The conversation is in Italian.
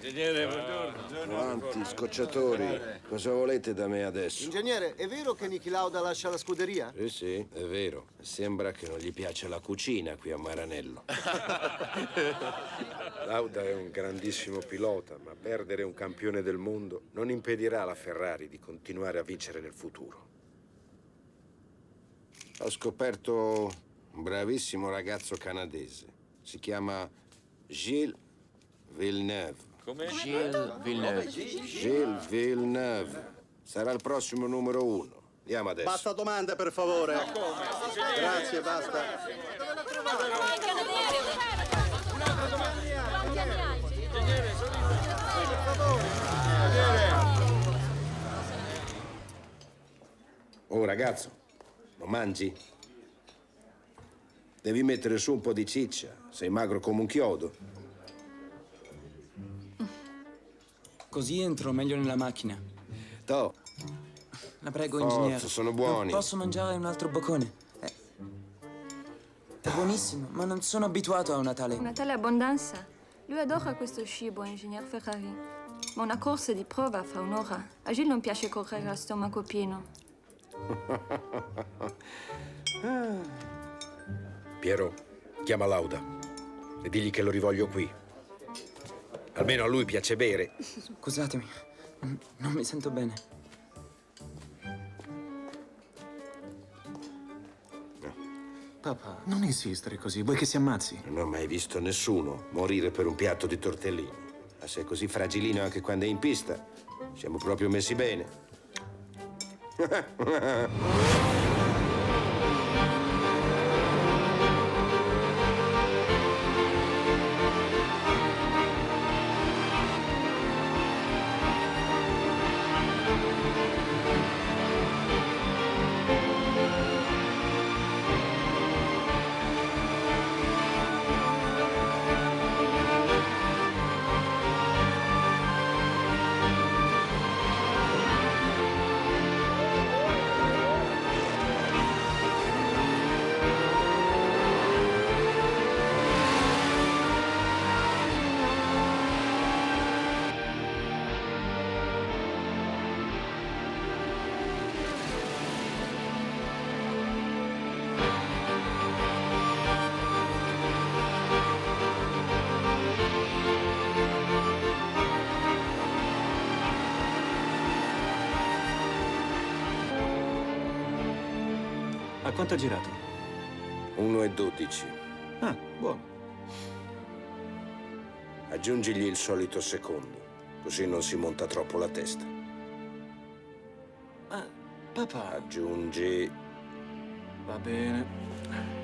Ingegnere, buongiorno. Quanti scocciatori. Cosa volete da me adesso? Ingegnere, è vero che Niki Lauda lascia la scuderia? Sì, sì, è vero. Sembra che non gli piace la cucina qui a Maranello. Lauda è un grandissimo pilota, ma perdere un campione del mondo non impedirà alla Ferrari di continuare a vincere nel futuro. Ho scoperto un bravissimo ragazzo canadese. Si chiama Gilles Villeneuve. Come? Gilles Villeneuve. Gilles Villeneuve. Sarà il prossimo numero uno. Andiamo adesso. Basta domande, per favore. Grazie, basta. Oh ragazzo, lo mangi? Devi mettere su un po' di ciccia. Sei magro come un chiodo. Così entro meglio nella macchina. To, La prego, Forza, ingegnere. sono buoni. Non posso mangiare un altro boccone. È... è buonissimo, ma non sono abituato a una tale. Una tale abbondanza. Lui adora questo cibo, ingegner Ferrari. Ma una corsa di prova fa un'ora. A Gilles non piace correre a stomaco pieno. Piero, chiama Lauda e digli che lo rivoglio qui. Almeno a lui piace bere. Scusatemi, non mi sento bene. Papà, non insistere così, vuoi che si ammazzi? non ho mai visto nessuno morire per un piatto di tortellini. Ma sei così fragilino anche quando è in pista. Siamo proprio messi bene. A quanto ha girato? 1 e 12. Ah, buono. Aggiungigli il solito secondo, così non si monta troppo la testa. Ah, papà, Aggiungi va bene.